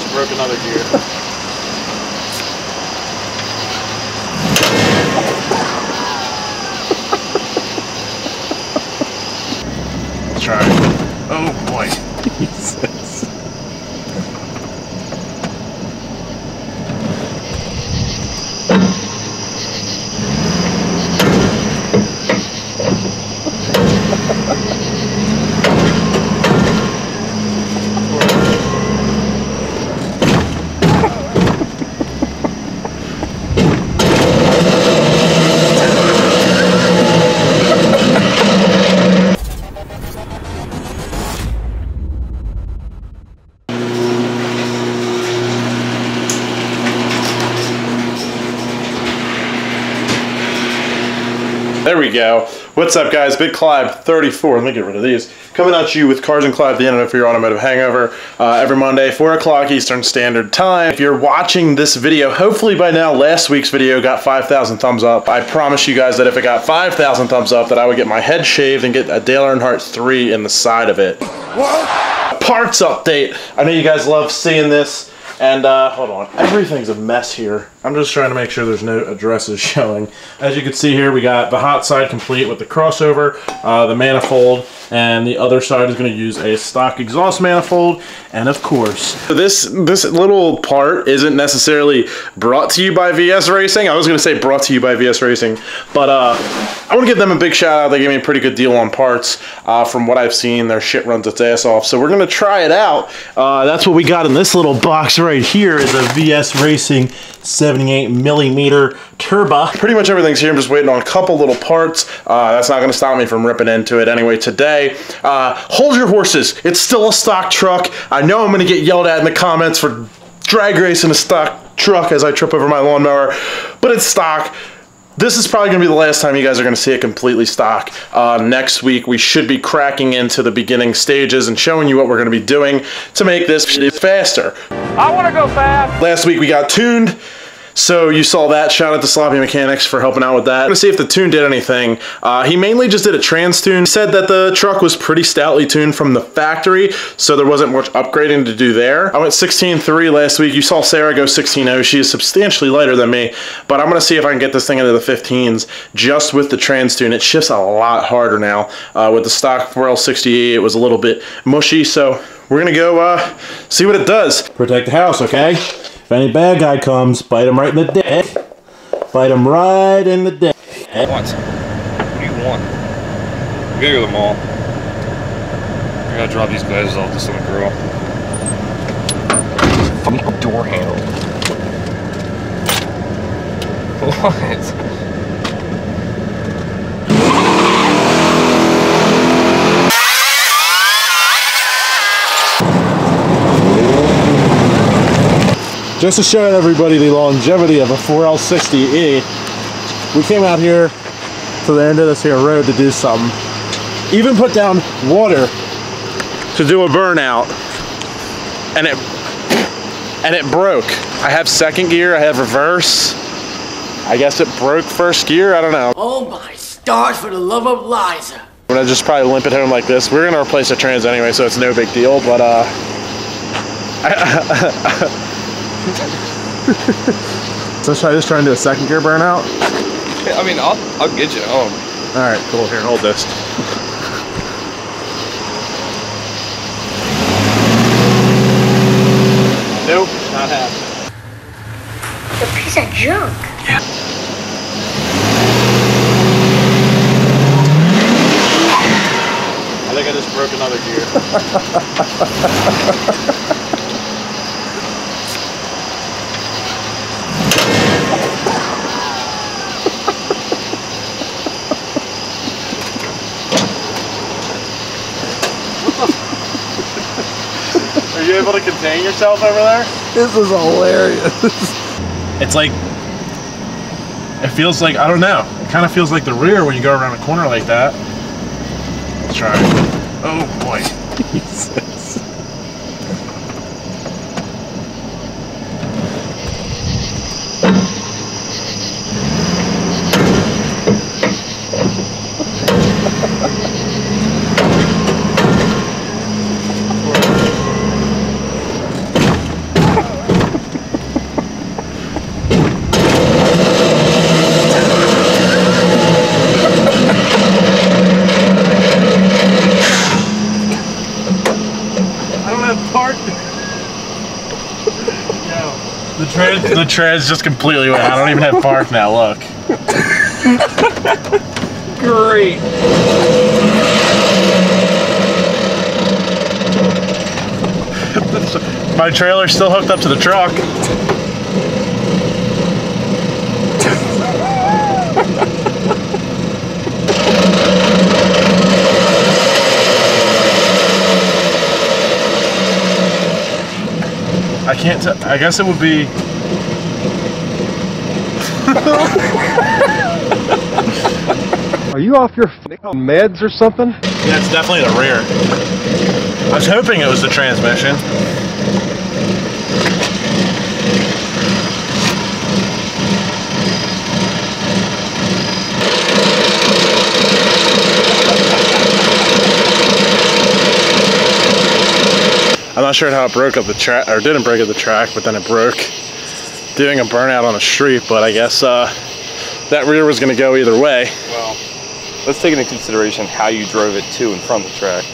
just broke another gear. Let's try. Oh boy. we go. What's up, guys? Big Kleib 34. Let me get rid of these. Coming at you with Cars and Kleib, the internet for your automotive hangover. Uh, every Monday, 4 o'clock Eastern Standard Time. If you're watching this video, hopefully by now last week's video got 5,000 thumbs up. I promise you guys that if it got 5,000 thumbs up, that I would get my head shaved and get a Dale Earnhardt 3 in the side of it. What? Parts update. I know you guys love seeing this. And uh, hold on, everything's a mess here. I'm just trying to make sure there's no addresses showing. As you can see here, we got the hot side complete with the crossover, uh, the manifold, and the other side is going to use a stock exhaust manifold, and of course, this this little part isn't necessarily brought to you by VS Racing. I was going to say brought to you by VS Racing, but uh, I want to give them a big shout out. They gave me a pretty good deal on parts. Uh, from what I've seen, their shit runs its ass off. So we're going to try it out. Uh, that's what we got in this little box right here is a VS Racing 78 millimeter turbo. Pretty much everything's here. I'm just waiting on a couple little parts. Uh, that's not going to stop me from ripping into it anyway today. Uh, hold your horses. It's still a stock truck. I know I'm going to get yelled at in the comments for drag racing a stock truck as I trip over my lawnmower, but it's stock. This is probably going to be the last time you guys are going to see it completely stock. Uh, next week, we should be cracking into the beginning stages and showing you what we're going to be doing to make this faster. I want to go fast. Last week, we got tuned. So you saw that. Shout out to Sloppy Mechanics for helping out with that. I'm gonna see if the tune did anything. Uh, he mainly just did a trans tune. He said that the truck was pretty stoutly tuned from the factory, so there wasn't much upgrading to do there. I went 16.3 last week. You saw Sarah go 16.0. She is substantially lighter than me, but I'm gonna see if I can get this thing into the 15s just with the trans tune. It shifts a lot harder now. Uh, with the stock 4L60E, it was a little bit mushy, so we're gonna go uh, see what it does. Protect the house, okay? If any bad guy comes, bite him right in the dick. Bite him right in the dick. What? What do you want? We gotta go to the mall. I gotta drop these guys off to some girl. Fucking door handle. What? Just to show everybody the longevity of a 4L60E, we came out here to the end of this here road to do something. Even put down water to do a burnout, and it and it broke. I have second gear, I have reverse. I guess it broke first gear, I don't know. Oh my stars, for the love of Liza. I'm gonna just probably limp it home like this. We're gonna replace the trans anyway, so it's no big deal, but uh, so should I just try and do a second gear burnout? I mean, I'll, I'll get you home. All right, cool. Here, hold this. Nope, not happening. A piece of junk. I think I just broke another gear. you able to contain yourself over there? This is hilarious. It's like, it feels like, I don't know. It kind of feels like the rear when you go around a corner like that. Let's try. Tread, the tread's just completely wet. I don't even have park now. Look. Great. My trailer's still hooked up to the truck. I can't. I guess it would be. Are you off your meds or something? Yeah, it's definitely the rear. I was hoping it was the transmission. I'm not sure how it broke up the track, or didn't break up the track, but then it broke doing a burnout on the street. But I guess uh, that rear was going to go either way. Well, let's take into consideration how you drove it to and from the track.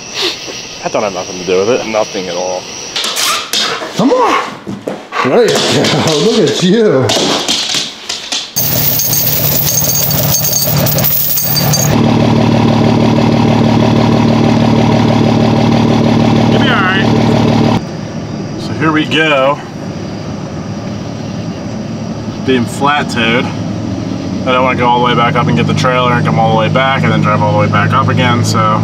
That don't have nothing to do with it. Nothing at all. Come on! There you go. Look at you. You'll be alright. So here we go. Being flat toed. I don't want to go all the way back up and get the trailer and come all the way back and then drive all the way back up again. So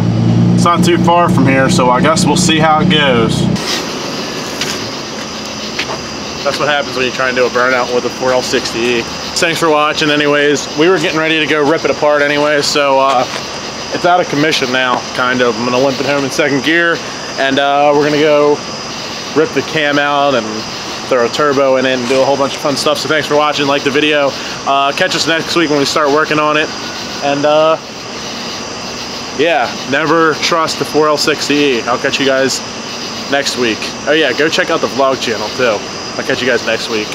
it's not too far from here. So I guess we'll see how it goes. That's what happens when you try and do a burnout with a 4L60E. Thanks for watching anyways. We were getting ready to go rip it apart anyway, so uh, it's out of commission now, kind of. I'm gonna limp it home in second gear, and uh, we're gonna go rip the cam out and throw a turbo in it and do a whole bunch of fun stuff. So thanks for watching, like the video. Uh, catch us next week when we start working on it. And uh, yeah, never trust the 4L60E. I'll catch you guys next week. Oh yeah, go check out the vlog channel too. I'll catch you guys next week.